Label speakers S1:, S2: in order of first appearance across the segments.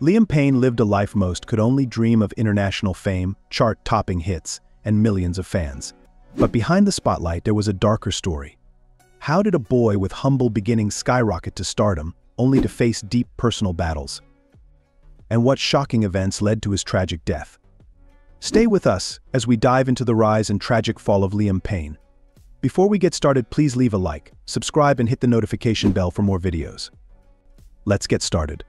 S1: Liam Payne lived a life most could only dream of international fame, chart-topping hits, and millions of fans. But behind the spotlight there was a darker story. How did a boy with humble beginnings skyrocket to stardom, only to face deep personal battles? And what shocking events led to his tragic death? Stay with us as we dive into the rise and tragic fall of Liam Payne. Before we get started, please leave a like, subscribe and hit the notification bell for more videos. Let's get started.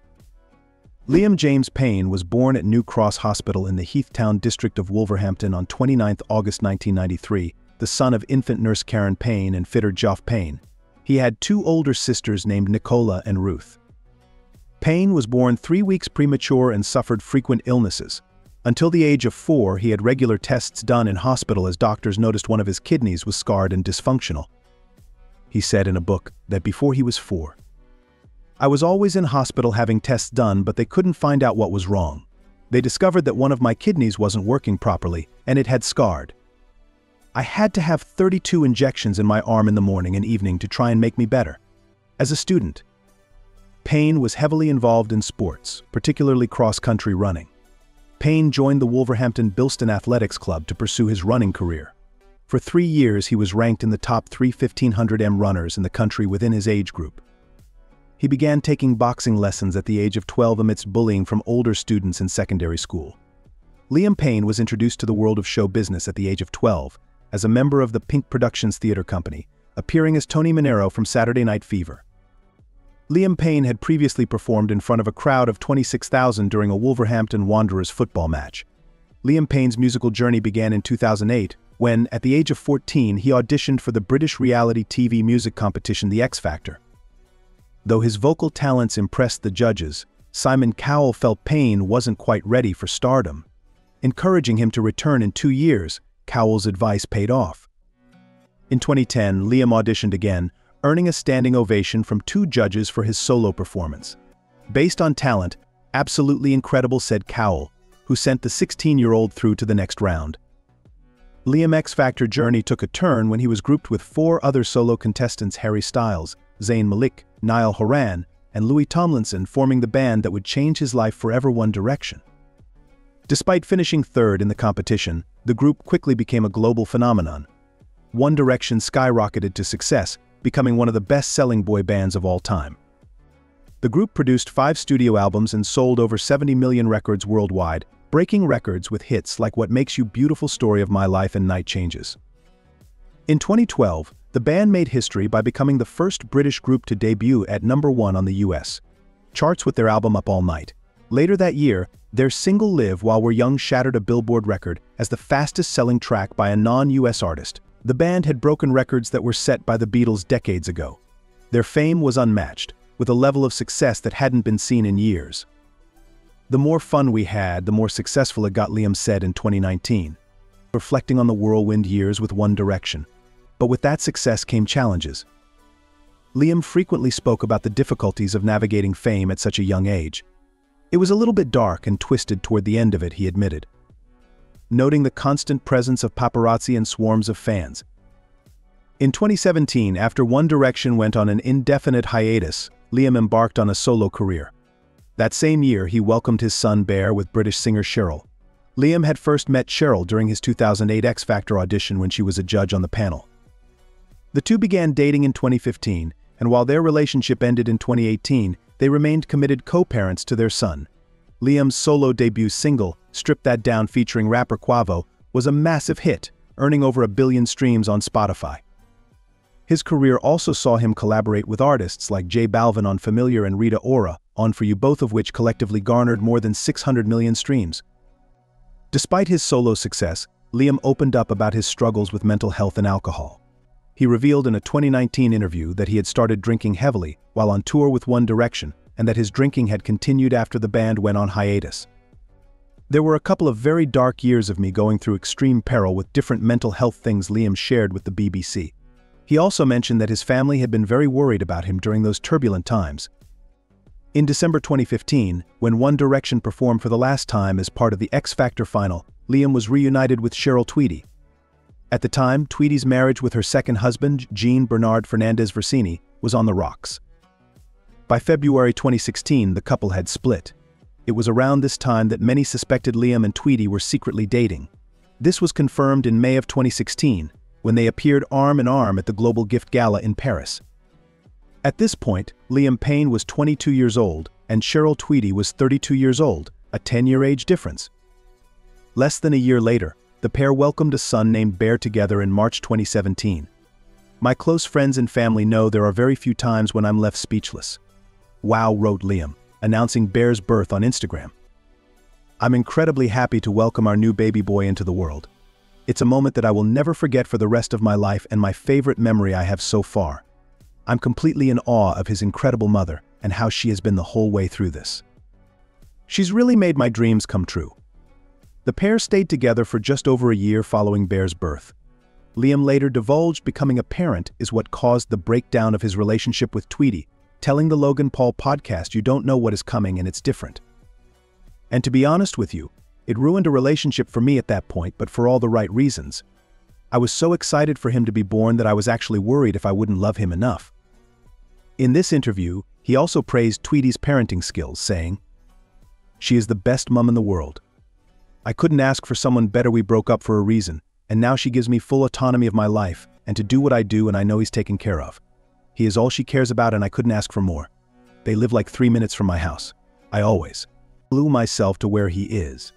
S1: Liam James Payne was born at New Cross Hospital in the Heathtown district of Wolverhampton on 29 August 1993, the son of infant nurse Karen Payne and fitter Geoff Payne. He had two older sisters named Nicola and Ruth. Payne was born three weeks premature and suffered frequent illnesses. Until the age of four, he had regular tests done in hospital as doctors noticed one of his kidneys was scarred and dysfunctional. He said in a book that before he was four, I was always in hospital having tests done but they couldn't find out what was wrong. They discovered that one of my kidneys wasn't working properly and it had scarred. I had to have 32 injections in my arm in the morning and evening to try and make me better. As a student, Payne was heavily involved in sports, particularly cross-country running. Payne joined the Wolverhampton Bilston Athletics Club to pursue his running career. For three years he was ranked in the top three 1500m runners in the country within his age group. He began taking boxing lessons at the age of 12 amidst bullying from older students in secondary school. Liam Payne was introduced to the world of show business at the age of 12 as a member of the Pink Productions Theatre Company, appearing as Tony Manero from Saturday Night Fever. Liam Payne had previously performed in front of a crowd of 26,000 during a Wolverhampton Wanderers football match. Liam Payne's musical journey began in 2008 when, at the age of 14, he auditioned for the British reality TV music competition The X Factor. Though his vocal talents impressed the judges, Simon Cowell felt Payne wasn't quite ready for stardom. Encouraging him to return in two years, Cowell's advice paid off. In 2010, Liam auditioned again, earning a standing ovation from two judges for his solo performance. Based on talent, absolutely incredible said Cowell, who sent the 16-year-old through to the next round. Liam X Factor journey took a turn when he was grouped with four other solo contestants Harry Styles, Zayn Malik, Niall Horan, and Louis Tomlinson forming the band that would change his life forever One Direction. Despite finishing third in the competition, the group quickly became a global phenomenon. One Direction skyrocketed to success, becoming one of the best-selling boy bands of all time. The group produced five studio albums and sold over 70 million records worldwide, breaking records with hits like What Makes You Beautiful Story of My Life and Night Changes. In 2012, the band made history by becoming the first British group to debut at number one on the US charts with their album Up All Night. Later that year, their single Live While We're Young shattered a Billboard record as the fastest-selling track by a non-US artist. The band had broken records that were set by the Beatles decades ago. Their fame was unmatched, with a level of success that hadn't been seen in years. The more fun we had, the more successful it got Liam said in 2019, reflecting on the whirlwind years with One Direction. But with that success came challenges. Liam frequently spoke about the difficulties of navigating fame at such a young age. It was a little bit dark and twisted toward the end of it, he admitted. Noting the constant presence of paparazzi and swarms of fans. In 2017, after One Direction went on an indefinite hiatus, Liam embarked on a solo career. That same year, he welcomed his son Bear with British singer Cheryl. Liam had first met Cheryl during his 2008 X Factor audition when she was a judge on the panel. The two began dating in 2015, and while their relationship ended in 2018, they remained committed co-parents to their son. Liam's solo debut single, Strip That Down featuring rapper Quavo, was a massive hit, earning over a billion streams on Spotify. His career also saw him collaborate with artists like J Balvin on Familiar and Rita Ora on For You both of which collectively garnered more than 600 million streams. Despite his solo success, Liam opened up about his struggles with mental health and alcohol. He revealed in a 2019 interview that he had started drinking heavily while on tour with One Direction and that his drinking had continued after the band went on hiatus. There were a couple of very dark years of me going through extreme peril with different mental health things Liam shared with the BBC. He also mentioned that his family had been very worried about him during those turbulent times. In December 2015, when One Direction performed for the last time as part of the X Factor final, Liam was reunited with Cheryl Tweedy, at the time, Tweedy's marriage with her second husband, Jean Bernard Fernandez Versini, was on the rocks. By February 2016, the couple had split. it was around this time that many suspected Liam and Tweedy were secretly dating. This was confirmed in May of 2016, when they appeared arm in arm at the Global Gift Gala in Paris. At this point, Liam Payne was 22 years old, and Cheryl Tweedy was 32 years old, a 10-year age difference. Less than a year later, the pair welcomed a son named Bear together in March 2017. My close friends and family know there are very few times when I'm left speechless. Wow, wrote Liam, announcing Bear's birth on Instagram. I'm incredibly happy to welcome our new baby boy into the world. It's a moment that I will never forget for the rest of my life and my favorite memory I have so far. I'm completely in awe of his incredible mother and how she has been the whole way through this. She's really made my dreams come true. The pair stayed together for just over a year following Bear's birth. Liam later divulged becoming a parent is what caused the breakdown of his relationship with Tweedy, telling the Logan Paul podcast you don't know what is coming and it's different. And to be honest with you, it ruined a relationship for me at that point but for all the right reasons. I was so excited for him to be born that I was actually worried if I wouldn't love him enough. In this interview, he also praised Tweedy's parenting skills, saying, She is the best mum in the world. I couldn't ask for someone better we broke up for a reason, and now she gives me full autonomy of my life and to do what I do and I know he's taken care of. He is all she cares about and I couldn't ask for more. They live like three minutes from my house. I always blew myself to where he is.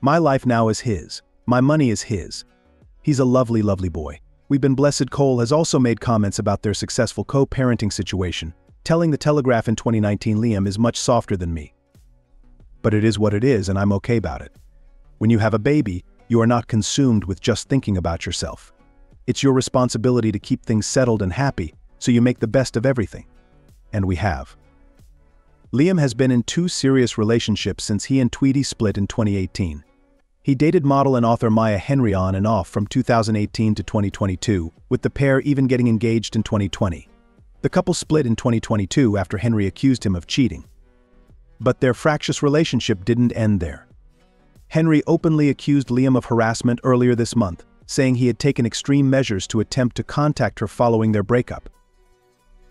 S1: My life now is his. My money is his. He's a lovely, lovely boy. We've been blessed Cole has also made comments about their successful co-parenting situation, telling the Telegraph in 2019 Liam is much softer than me. But it is what it is and I'm okay about it. When you have a baby, you are not consumed with just thinking about yourself. It's your responsibility to keep things settled and happy, so you make the best of everything. And we have. Liam has been in two serious relationships since he and Tweedy split in 2018. He dated model and author Maya Henry on and off from 2018 to 2022, with the pair even getting engaged in 2020. The couple split in 2022 after Henry accused him of cheating. But their fractious relationship didn't end there. Henry openly accused Liam of harassment earlier this month, saying he had taken extreme measures to attempt to contact her following their breakup.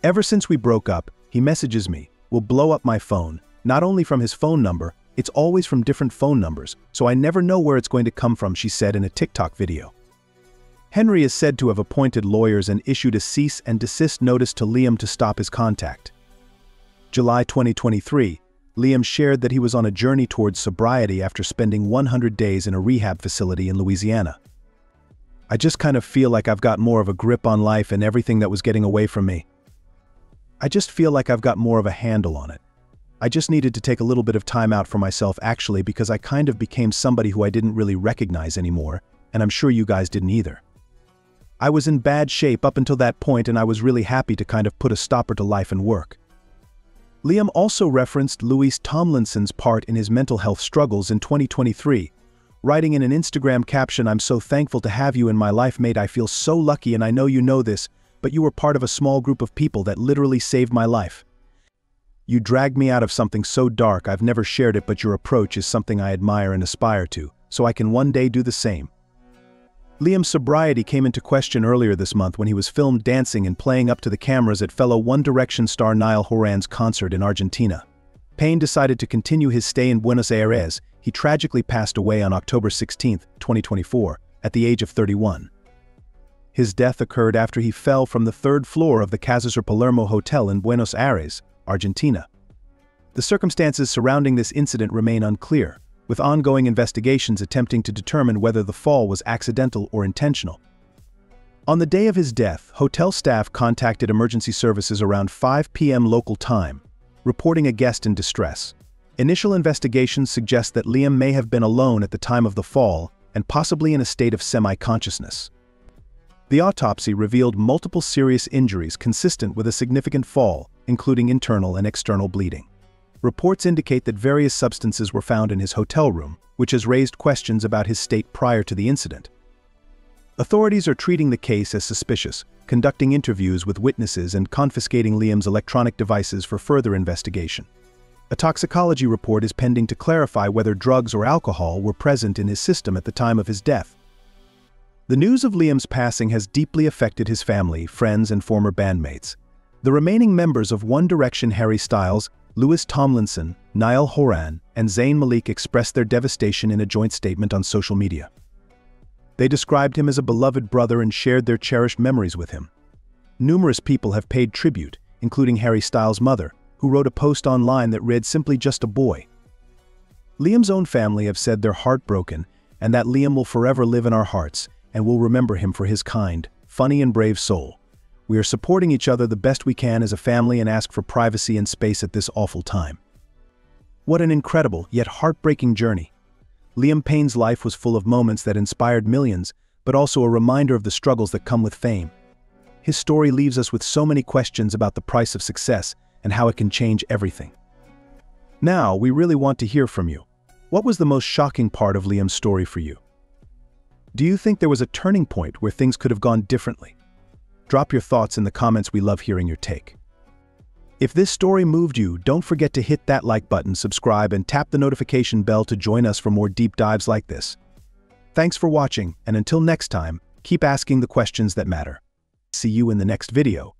S1: Ever since we broke up, he messages me, will blow up my phone, not only from his phone number, it's always from different phone numbers, so I never know where it's going to come from, she said in a TikTok video. Henry is said to have appointed lawyers and issued a cease and desist notice to Liam to stop his contact. July 2023, Liam shared that he was on a journey towards sobriety after spending 100 days in a rehab facility in Louisiana. I just kind of feel like I've got more of a grip on life and everything that was getting away from me. I just feel like I've got more of a handle on it. I just needed to take a little bit of time out for myself actually because I kind of became somebody who I didn't really recognize anymore, and I'm sure you guys didn't either. I was in bad shape up until that point and I was really happy to kind of put a stopper to life and work. Liam also referenced Louis Tomlinson's part in his mental health struggles in 2023, writing in an Instagram caption, I'm so thankful to have you in my life mate I feel so lucky and I know you know this, but you were part of a small group of people that literally saved my life. You dragged me out of something so dark I've never shared it but your approach is something I admire and aspire to, so I can one day do the same. Liam's sobriety came into question earlier this month when he was filmed dancing and playing up to the cameras at fellow One Direction star Niall Horan's concert in Argentina. Payne decided to continue his stay in Buenos Aires. He tragically passed away on October 16, 2024, at the age of 31. His death occurred after he fell from the third floor of the CasaSur Palermo Hotel in Buenos Aires, Argentina. The circumstances surrounding this incident remain unclear, with ongoing investigations attempting to determine whether the fall was accidental or intentional. On the day of his death, hotel staff contacted emergency services around 5 p.m. local time, reporting a guest in distress. Initial investigations suggest that Liam may have been alone at the time of the fall and possibly in a state of semi-consciousness. The autopsy revealed multiple serious injuries consistent with a significant fall, including internal and external bleeding. Reports indicate that various substances were found in his hotel room, which has raised questions about his state prior to the incident. Authorities are treating the case as suspicious, conducting interviews with witnesses and confiscating Liam's electronic devices for further investigation. A toxicology report is pending to clarify whether drugs or alcohol were present in his system at the time of his death. The news of Liam's passing has deeply affected his family, friends, and former bandmates. The remaining members of One Direction Harry Styles Louis Tomlinson, Niall Horan, and Zayn Malik expressed their devastation in a joint statement on social media. They described him as a beloved brother and shared their cherished memories with him. Numerous people have paid tribute, including Harry Styles' mother, who wrote a post online that read simply just a boy. Liam's own family have said they're heartbroken and that Liam will forever live in our hearts and we'll remember him for his kind, funny and brave soul. We are supporting each other the best we can as a family and ask for privacy and space at this awful time. What an incredible, yet heartbreaking journey. Liam Payne's life was full of moments that inspired millions, but also a reminder of the struggles that come with fame. His story leaves us with so many questions about the price of success and how it can change everything. Now, we really want to hear from you. What was the most shocking part of Liam's story for you? Do you think there was a turning point where things could have gone differently? Drop your thoughts in the comments we love hearing your take. If this story moved you, don't forget to hit that like button, subscribe, and tap the notification bell to join us for more deep dives like this. Thanks for watching, and until next time, keep asking the questions that matter. See you in the next video.